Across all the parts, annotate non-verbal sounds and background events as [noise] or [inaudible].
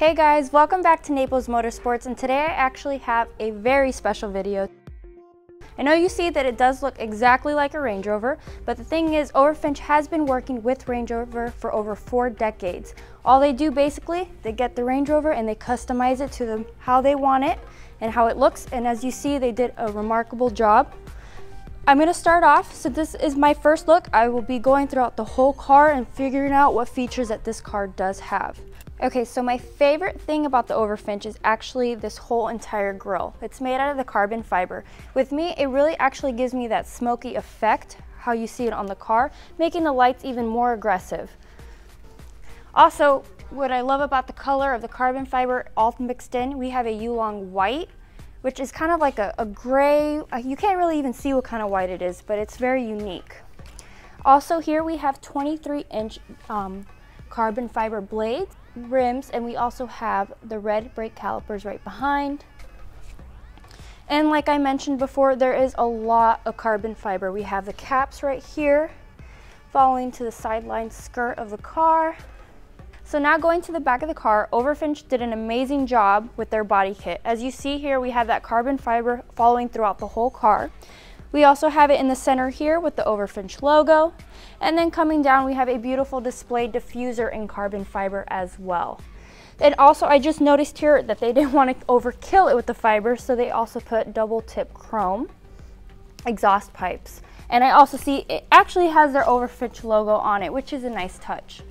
Hey guys, welcome back to Naples Motorsports and today I actually have a very special video. I know you see that it does look exactly like a Range Rover, but the thing is Overfinch has been working with Range Rover for over four decades. All they do basically, they get the Range Rover and they customize it to them how they want it and how it looks and as you see they did a remarkable job. I'm gonna start off, so this is my first look. I will be going throughout the whole car and figuring out what features that this car does have. Okay, so my favorite thing about the Overfinch is actually this whole entire grill. It's made out of the carbon fiber. With me, it really actually gives me that smoky effect, how you see it on the car, making the lights even more aggressive. Also, what I love about the color of the carbon fiber all mixed in, we have a Yulong white, which is kind of like a, a gray, uh, you can't really even see what kind of white it is, but it's very unique. Also here we have 23 inch um, carbon fiber blades rims and we also have the red brake calipers right behind. And like I mentioned before, there is a lot of carbon fiber. We have the caps right here, following to the sideline skirt of the car. So now going to the back of the car, Overfinch did an amazing job with their body kit. As you see here, we have that carbon fiber following throughout the whole car. We also have it in the center here with the Overfinch logo. And then coming down, we have a beautiful display diffuser in carbon fiber as well. And also, I just noticed here that they [laughs] didn't want to overkill it with the fiber, so they also put double tip chrome exhaust pipes. And I also see it actually has their Overfinch logo on it, which is a nice touch.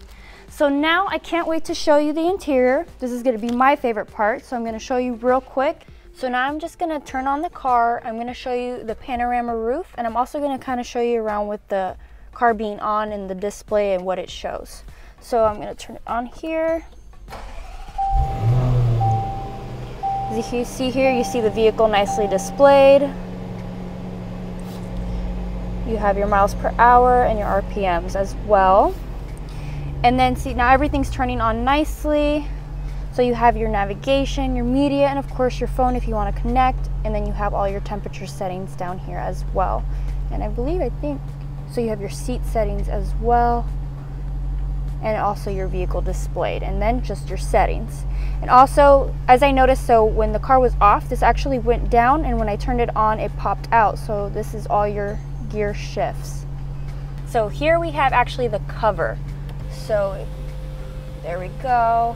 So now I can't wait to show you the interior. This is gonna be my favorite part, so I'm gonna show you real quick. So now I'm just gonna turn on the car. I'm gonna show you the panorama roof and I'm also gonna kind of show you around with the car being on and the display and what it shows. So I'm gonna turn it on here. As you see here, you see the vehicle nicely displayed. You have your miles per hour and your RPMs as well. And then see, now everything's turning on nicely. So you have your navigation, your media, and of course your phone if you want to connect. And then you have all your temperature settings down here as well. And I believe, I think, so you have your seat settings as well. And also your vehicle displayed. And then just your settings. And also, as I noticed, so when the car was off, this actually went down. And when I turned it on, it popped out. So this is all your gear shifts. So here we have actually the cover. So there we go.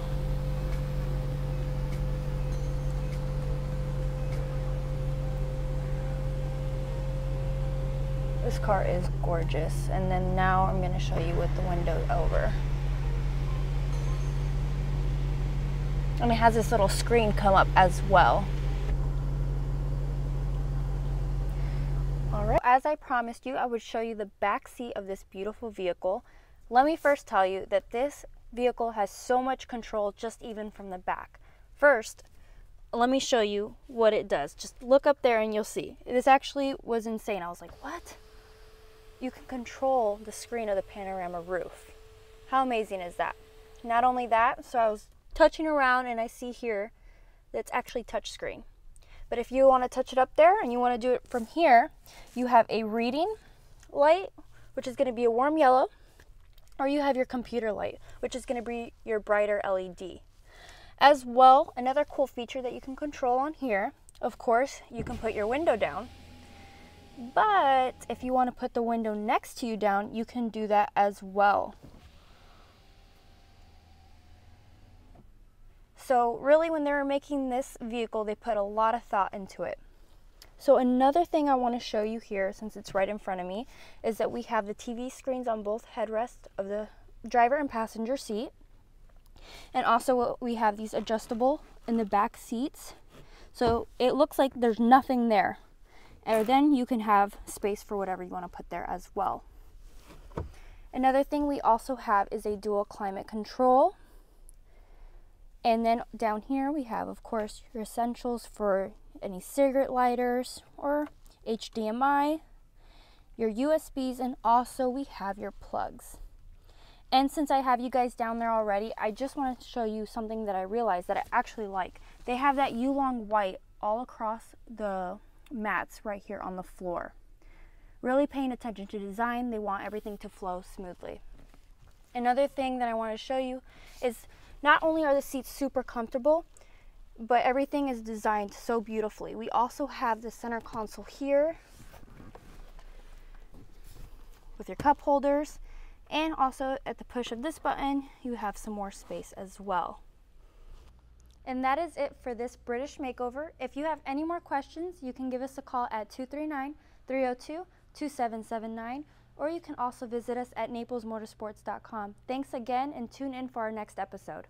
This car is gorgeous. And then now I'm going to show you with the window over. And it has this little screen come up as well. All right. As I promised you, I would show you the back seat of this beautiful vehicle. Let me first tell you that this vehicle has so much control just even from the back. First, let me show you what it does. Just look up there and you'll see. This actually was insane. I was like, what? You can control the screen of the panorama roof. How amazing is that? Not only that, so I was touching around and I see here that's actually touchscreen. But if you want to touch it up there and you want to do it from here, you have a reading light, which is going to be a warm yellow, or you have your computer light, which is going to be your brighter LED. As well, another cool feature that you can control on here, of course, you can put your window down but if you want to put the window next to you down, you can do that as well. So really when they were making this vehicle, they put a lot of thought into it. So another thing I want to show you here, since it's right in front of me, is that we have the TV screens on both headrests of the driver and passenger seat. And also uh, we have these adjustable in the back seats. So it looks like there's nothing there. And then you can have space for whatever you want to put there as well. Another thing we also have is a dual climate control. And then down here we have, of course, your essentials for any cigarette lighters or HDMI, your USBs, and also we have your plugs. And since I have you guys down there already, I just want to show you something that I realized that I actually like. They have that Yulong white all across the mats right here on the floor. Really paying attention to design, they want everything to flow smoothly. Another thing that I want to show you is Not only are the seats super comfortable, but everything is designed so beautifully. We also have the center console here with your cup holders and also at the push of this button you have some more space as well. And that is it for this British makeover. If you have any more questions, you can give us a call at 239-302-2779 or you can also visit us at naplesmotorsports.com. Thanks again and tune in for our next episode.